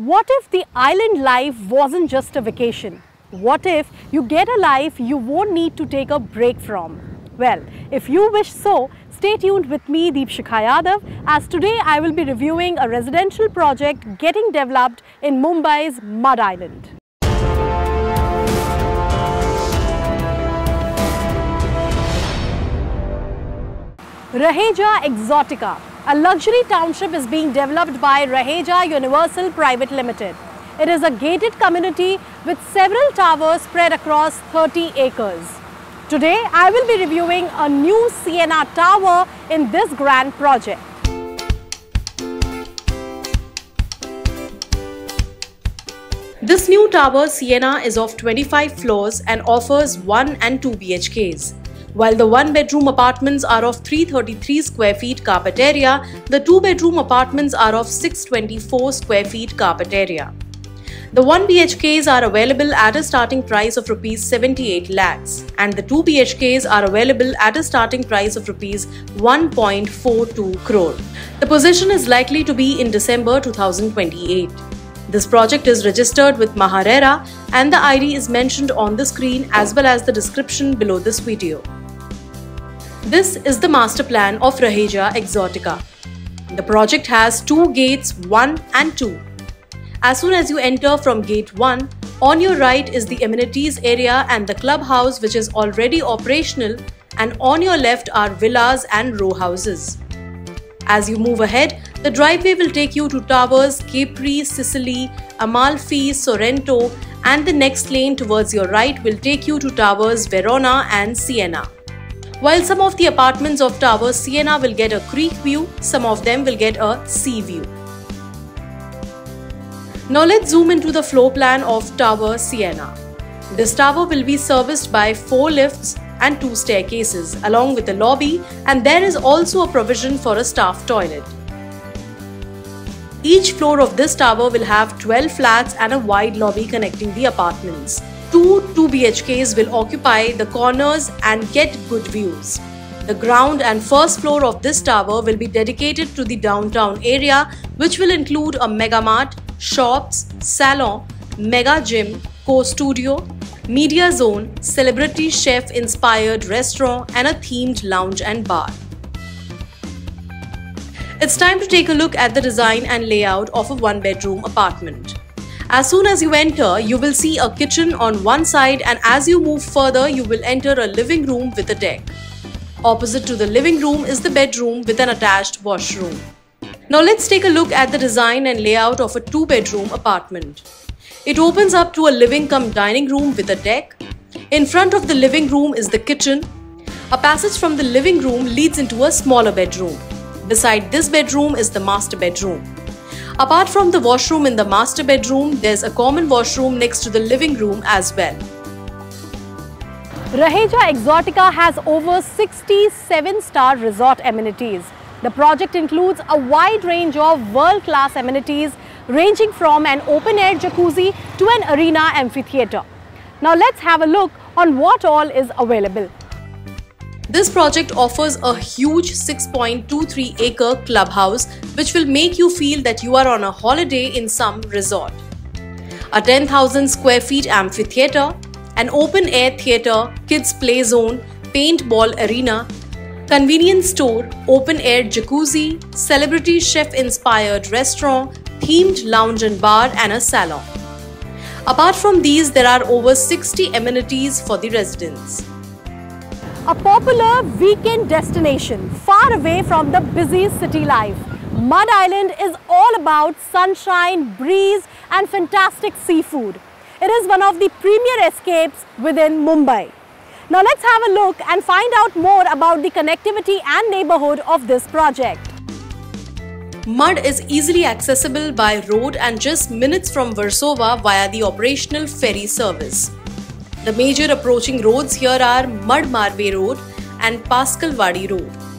What if the island life wasn't just a vacation? What if you get a life you won't need to take a break from? Well, if you wish so, stay tuned with me Deepshikha Yadav as today I will be reviewing a residential project getting developed in Mumbai's Madh Island. Raheja Exotica, a luxury township is being developed by Raheja Universal Private Limited. It is a gated community with several towers spread across 30 acres. Today, I will be reviewing a new Siena tower in this grand project. This new tower, Siena, is of 25 floors and offers 1 and 2 BHKs. While the one bedroom apartments are of 333 square feet carpet area, the two bedroom apartments are of 624 square feet carpet area. The 1 BHKs are available at a starting price of rupees 78 lakhs and the 2 BHKs are available at a starting price of rupees 1.42 crore. The possession is likely to be in December 2028. This project is registered with MahaRERA and the ID is mentioned on the screen as well as the description below this video. This is the master plan of Raheja Exotica. The project has two gates 1 and 2. As soon as you enter from gate 1, on your right is the amenities area and the clubhouse which is already operational and on your left are villas and row houses. As you move ahead, the driveway will take you to towers Capri, Sicily, Amalfi, Sorrento and the next lane towards your right will take you to towers Verona and Siena. While some of the apartments of Tower Siena will get a creek view, some of them will get a sea view. Now let's zoom into the floor plan of Tower Siena. This tower will be serviced by 4 lifts and 2 staircases along with a lobby and there is also a provision for a staff toilet. Each floor of this tower will have 12 flats and a wide lobby connecting the apartments two 2 BHKs will occupy the corners and get good views. The ground and first floor of this tower will be dedicated to the downtown area which will include a mega mart, shops, salon, mega gym, co-studio, media zone, celebrity chef inspired restaurant and a themed lounge and bar. It's time to take a look at the design and layout of a one bedroom apartment. As soon as you enter, you will see a kitchen on one side and as you move further, you will enter a living room with a deck. Opposite to the living room is the bedroom with an attached washroom. Now let's take a look at the design and layout of a two-bedroom apartment. It opens up to a living cum dining room with a deck. In front of the living room is the kitchen. A passage from the living room leads into a smaller bedroom. Beside this bedroom is the master bedroom. Apart from the washroom in the master bedroom, there's a common washroom next to the living room as well. Raheja Exotica has over 67 star resort amenities. The project includes a wide range of world-class amenities ranging from an open-air jacuzzi to an arena amphitheatre. Now let's have a look on what all is available. This project offers a huge 6.23 acre clubhouse which will make you feel that you are on a holiday in some resort. A 10,000 square feet amphitheatre, an open air theatre, kids play zone, paintball arena, convenience store, open air jacuzzi, celebrity chef inspired restaurant, themed lounge and bar and a salon. Apart from these, there are over 60 amenities for the residents a popular weekend destination far away from the busy city life. Madh Island is all about sunshine, breeze and fantastic seafood. It is one of the premier escapes within Mumbai. Now let's have a look and find out more about the connectivity and neighborhood of this project. Madh is easily accessible by road and just minutes from Versova via the operational ferry service. The major approaching roads here are Madh Marve Road and Pascal Wadi Road.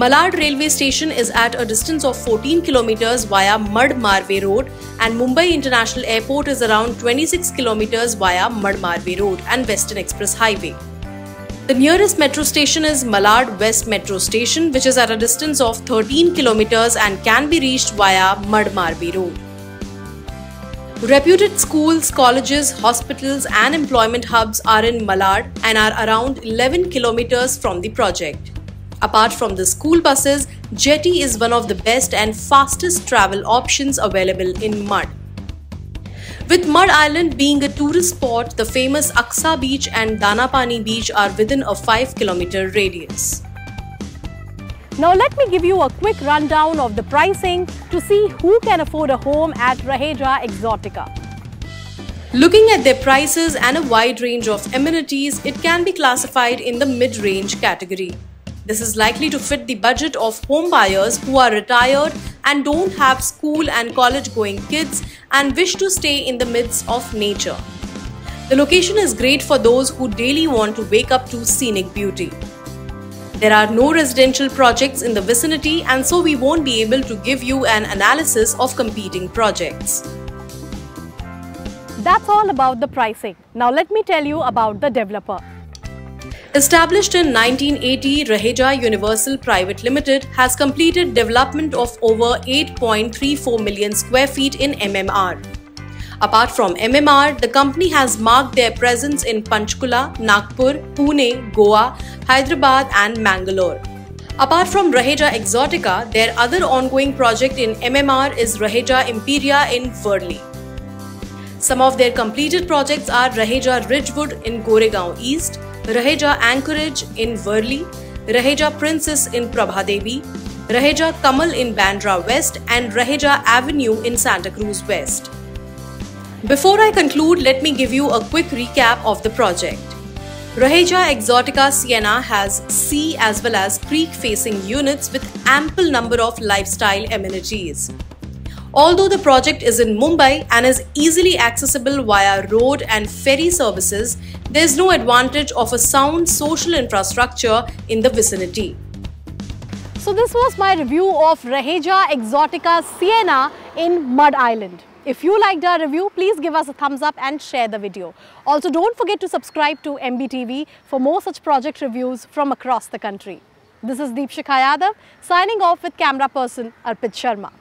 Malad railway station is at a distance of 14 kilometers via Madh Marve Road and Mumbai International Airport is around 26 kilometers via Madh Marve Road and Western Express Highway. The nearest metro station is Malad West Metro Station which is at a distance of 13 kilometers and can be reached via Madh Marve Road. Reputed schools, colleges, hospitals, and employment hubs are in Malad and are around 11 kilometers from the project. Apart from the school buses, jetty is one of the best and fastest travel options available in Madh. With Madh Island being a tourist spot, the famous Aksa Beach and Dana Pani Beach are within a 5 kilometer radius. Now let me give you a quick rundown of the pricing to see who can afford a home at Raheja Exotica. Looking at their prices and a wide range of amenities, it can be classified in the mid-range category. This is likely to fit the budget of home buyers who are retired and don't have school and college going kids and wish to stay in the midst of nature. The location is great for those who daily want to wake up to scenic beauty. There are no residential projects in the vicinity and so we won't be able to give you an analysis of competing projects. That's all about the pricing. Now let me tell you about the developer. Established in 1980, Raheja Universal Private Limited has completed development of over 8.34 million square feet in MMR. Apart from MMR, the company has marked their presence in Panchkula, Nagpur, Pune, Goa, Hyderabad and Mangalore. Apart from Raheja Exotica, their other ongoing project in MMR is Raheja Imperia in Worli. Some of their completed projects are Raheja Ridgewood in Goregaon East, Raheja Anchorage in Worli, Raheja Princess in Prabhadevi, Raheja Kamal in Bandra West and Raheja Avenue in Santa Cruz West. Before I conclude, let me give you a quick recap of the project. Raheja Exotica Siena has sea as well as creek facing units with ample number of lifestyle amenities. Although the project is in Mumbai and is easily accessible via road and ferry services, there is no advantage of a sound social infrastructure in the vicinity. So this was my review of Raheja Exotica Siena in Madh Island. If you liked our review, please give us a thumbs up and share the video. Also, don't forget to subscribe to MBTV for more such project reviews from across the country. This is Deepshikha Yadav signing off with camera person Arpit Sharma.